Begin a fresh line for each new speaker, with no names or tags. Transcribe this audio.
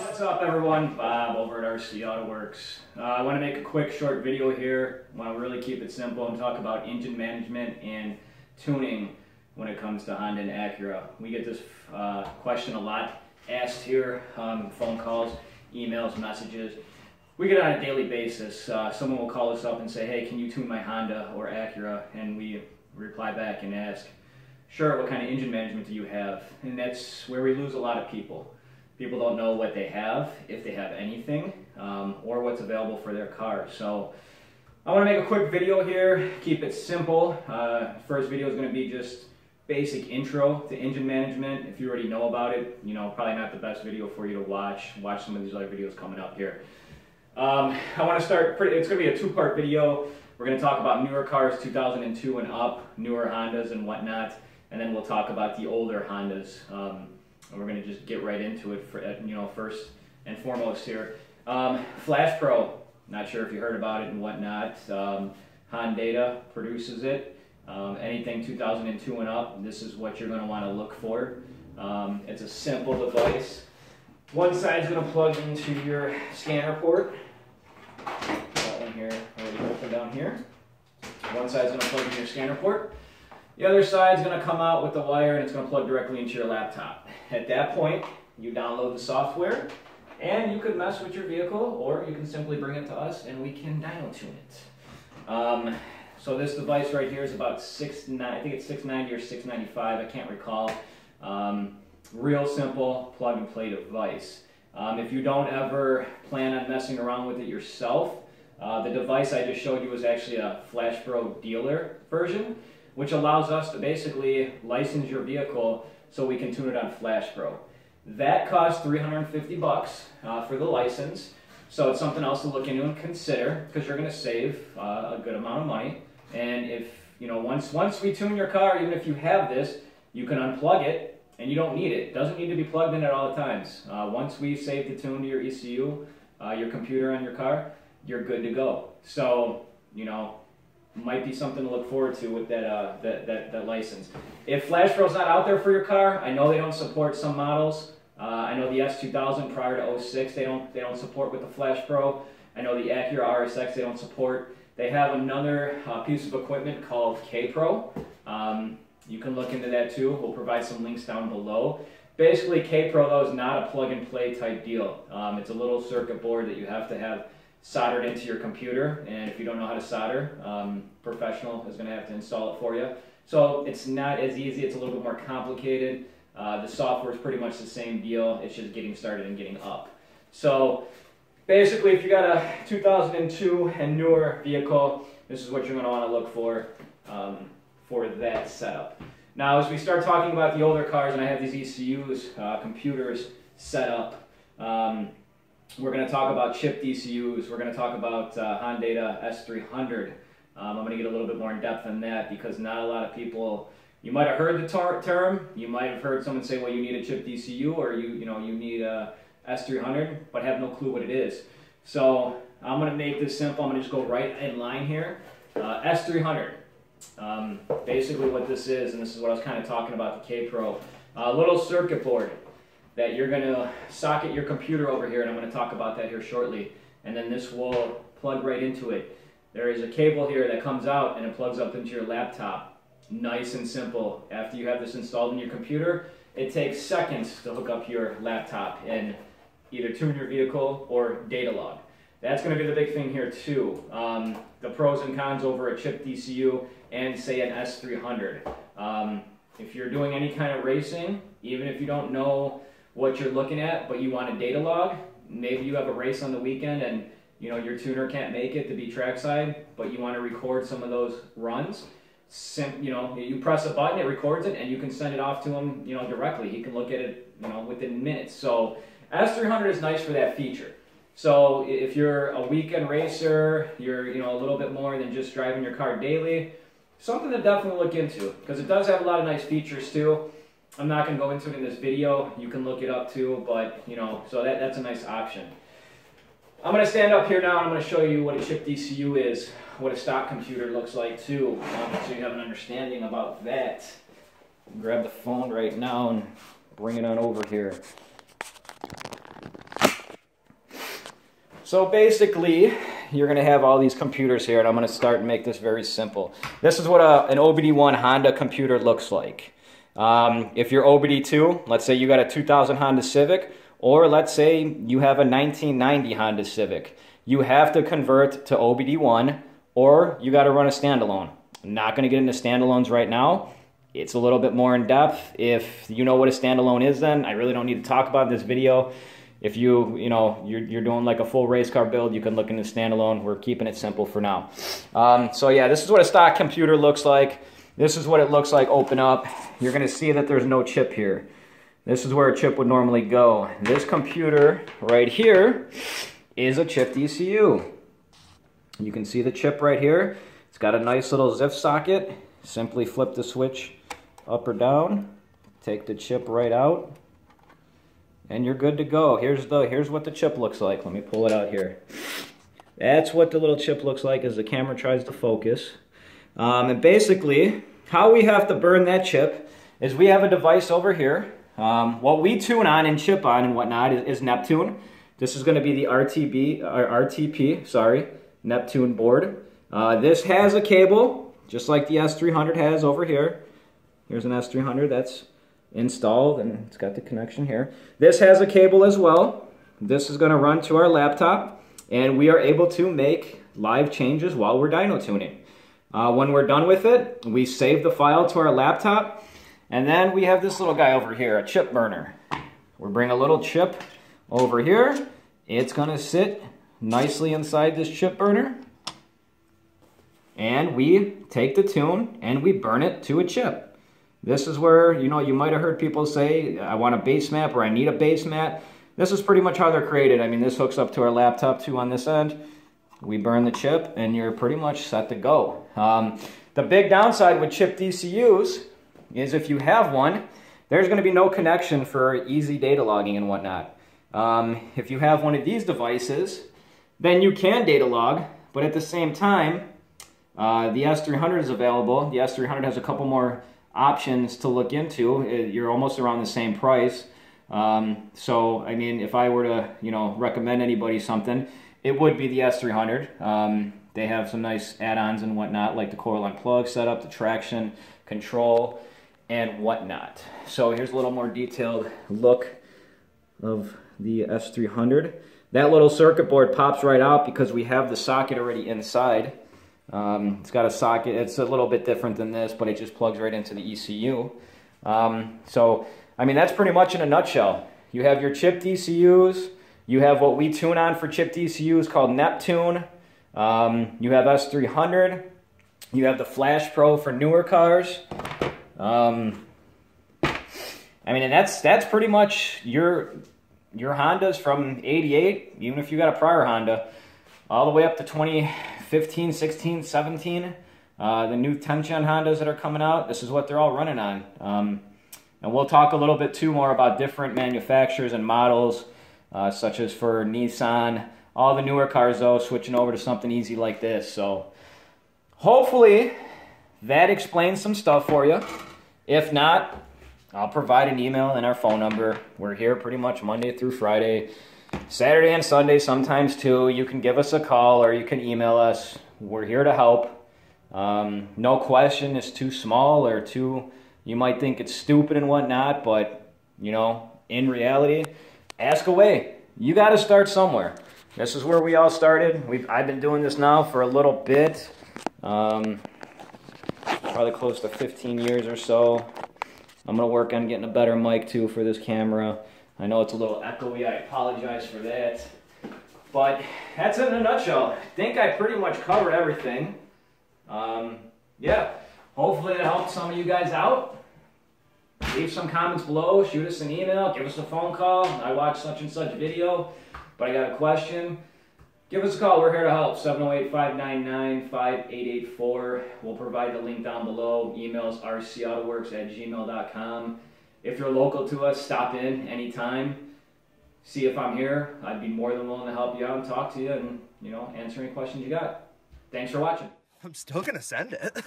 What's up everyone? Bob over at RC Auto Works. Uh, I want to make a quick short video here. I want to really keep it simple and talk about engine management and tuning when it comes to Honda and Acura. We get this uh, question a lot asked here, um, phone calls, emails, messages. We get on a daily basis. Uh, someone will call us up and say, hey, can you tune my Honda or Acura? And we reply back and ask, sure, what kind of engine management do you have? And that's where we lose a lot of people. People don't know what they have, if they have anything, um, or what's available for their car. So I want to make a quick video here, keep it simple. Uh, first video is going to be just basic intro to engine management. If you already know about it, you know, probably not the best video for you to watch. Watch some of these other videos coming up here. Um, I want to start, pretty, it's going to be a two-part video. We're going to talk about newer cars, 2002 and up, newer Hondas and whatnot, and then we'll talk about the older Hondas. Um, and we're going to just get right into it for uh, you know first and foremost here. Um, Flash Pro, not sure if you heard about it and whatnot. Um, produces it. Um, anything 2002 and up, this is what you're going to want to look for. Um, it's a simple device. One side's going to plug into your scanner port. That one here, already open down here. One side's going to plug into your scanner port. The other side is going to come out with the wire and it's going to plug directly into your laptop. At that point, you download the software and you could mess with your vehicle or you can simply bring it to us and we can dyno tune it. Um, so this device right here is about six, I think it's 690 or 695, I can't recall. Um, real simple plug and play device. Um, if you don't ever plan on messing around with it yourself, uh, the device I just showed you was actually a Flash Pro dealer version which allows us to basically license your vehicle so we can tune it on Flash Pro. That costs 350 bucks uh, for the license, so it's something else to look into and consider because you're going to save uh, a good amount of money. And if you know, once once we tune your car, even if you have this, you can unplug it and you don't need it. It doesn't need to be plugged in at all times. Uh, once we save the tune to your ECU, uh, your computer on your car, you're good to go. So you know, might be something to look forward to with that, uh, that, that, that, license. If Flash Pro's not out there for your car, I know they don't support some models. Uh, I know the S2000 prior to 06, they don't, they don't support with the Flash Pro. I know the Acura RSX they don't support. They have another uh, piece of equipment called K-Pro. Um, you can look into that too. We'll provide some links down below. Basically, K-Pro though is not a plug and play type deal. Um, it's a little circuit board that you have to have soldered into your computer. And if you don't know how to solder, um, professional is going to have to install it for you. So it's not as easy. It's a little bit more complicated. Uh, the software is pretty much the same deal. It's just getting started and getting up. So basically, if you got a 2002 and newer vehicle, this is what you're going to want to look for um, for that setup. Now, as we start talking about the older cars, and I have these ECUs, uh, computers set up, um, we're going to talk about chipped ECUs. We're going to talk about uh, Hondata S300. Um, I'm going to get a little bit more in depth on that because not a lot of people, you might have heard the term, you might have heard someone say, well, you need a chipped ECU or you, you know, you need a S300, but have no clue what it is. So I'm going to make this simple. I'm going to just go right in line here. Uh, S300. Um, basically what this is, and this is what I was kind of talking about the K-Pro, a little circuit board that you're going to socket your computer over here, and I'm going to talk about that here shortly. And then this will plug right into it. There is a cable here that comes out and it plugs up into your laptop. Nice and simple. After you have this installed in your computer, it takes seconds to hook up your laptop and either tune your vehicle or data log. That's going to be the big thing here too. Um, the pros and cons over a chipped ECU and say an S300. Um, if you're doing any kind of racing, even if you don't know what you're looking at, but you want a data log. Maybe you have a race on the weekend and you know your tuner can't make it to be trackside, but you want to record some of those runs. Sim, you know, you press a button, it records it, and you can send it off to him, you know, directly. He can look at it, you know, within minutes. So S300 is nice for that feature. So if you're a weekend racer, you're, you know, a little bit more than just driving your car daily, something to definitely look into because it does have a lot of nice features too. I'm not going to go into it in this video. You can look it up too, but you know, so that, that's a nice option. I'm going to stand up here now and I'm going to show you what a chip ECU is, what a stock computer looks like too, um, so you have an understanding about that. grab the phone right now and bring it on over here. So basically, you're going to have all these computers here, and I'm going to start and make this very simple. This is what a, an OBD1 Honda computer looks like. Um, if you're OBD2, let's say you got a 2000 Honda Civic, or let's say you have a 1990 Honda Civic. You have to convert to OBD1, or you got to run a standalone. I'm not going to get into standalones right now. It's a little bit more in depth. If you know what a standalone is then, I really don't need to talk about this video if you you know you're, you're doing like a full race car build you can look into standalone we're keeping it simple for now um, so yeah this is what a stock computer looks like this is what it looks like. Open up. You're gonna see that there's no chip here. This is where a chip would normally go. This computer right here is a chip ECU you can see the chip right here. It's got a nice little ZIF socket. Simply flip the switch up or down. Take the chip right out. And you're good to go. Here's the here's what the chip looks like. Let me pull it out here. That's what the little chip looks like as the camera tries to focus. Um, and basically, how we have to burn that chip is we have a device over here. Um, what we tune on and chip on and whatnot is, is Neptune. This is going to be the RTB or RTP, sorry, Neptune board. Uh, this has a cable, just like the S300 has over here. Here's an S300 that's installed and it's got the connection here. This has a cable as well. This is going to run to our laptop and we are able to make live changes while we're dyno tuning. Uh, when we're done with it, we save the file to our laptop and then we have this little guy over here, a chip burner. We bring a little chip over here. It's going to sit nicely inside this chip burner and we take the tune and we burn it to a chip. This is where, you know, you might have heard people say, I want a base map or I need a base map. This is pretty much how they're created. I mean, this hooks up to our laptop too on this end. We burn the chip and you're pretty much set to go. Um, the big downside with chip ECUs is if you have one, there's going to be no connection for easy data logging and whatnot. Um, if you have one of these devices, then you can data log, but at the same time, uh, the S300 is available. The S300 has a couple more options to look into. Uh, you're almost around the same price. Um, so, I mean, if I were to, you know, recommend anybody something, it would be the S300. Um, they have some nice add-ons and whatnot, like the coil plug setup, the traction control, and whatnot. So here's a little more detailed look of the S300. That little circuit board pops right out because we have the socket already inside. Um, it's got a socket. It's a little bit different than this, but it just plugs right into the ECU. Um, so, I mean, that's pretty much in a nutshell. You have your chipped ECUs. You have what we tune on for chipped ECUs called Neptune. Um, you have S300. You have the Flash Pro for newer cars. Um, I mean, and that's that's pretty much your your Hondas from 88, even if you got a prior Honda, all the way up to 2015, 16, 17. Uh, the new 10th gen Hondas that are coming out, this is what they're all running on. Um, and we'll talk a little bit too more about different manufacturers and models, uh, such as for Nissan. All the newer cars, though, switching over to something easy like this. So hopefully that explains some stuff for you. If not, I'll provide an email and our phone number. We're here pretty much Monday through Friday. Saturday and Sunday sometimes too. You can give us a call or you can email us. We're here to help. Um, no question is too small or too, you might think it's stupid and whatnot, but you know, in reality, ask away. You got to start somewhere. This is where we all started. We've, I've been doing this now for a little bit, um, probably close to 15 years or so. I'm going to work on getting a better mic too for this camera. I know it's a little echoey, I apologize for that. But that's it in a nutshell. I think I pretty much covered everything. Um, yeah, hopefully it helped some of you guys out. Leave some comments below, shoot us an email, give us a phone call. I watched such and such video, but I got a question. Give us a call. We're here to help. 708-599-5884. We'll provide the link down below. Emails rcautoworks at gmail.com. If you're local to us, stop in anytime. See if I'm here. I'd be more than willing to help you out and talk to you and, you know, answer any questions you got. Thanks for watching.
I'm still going to send it.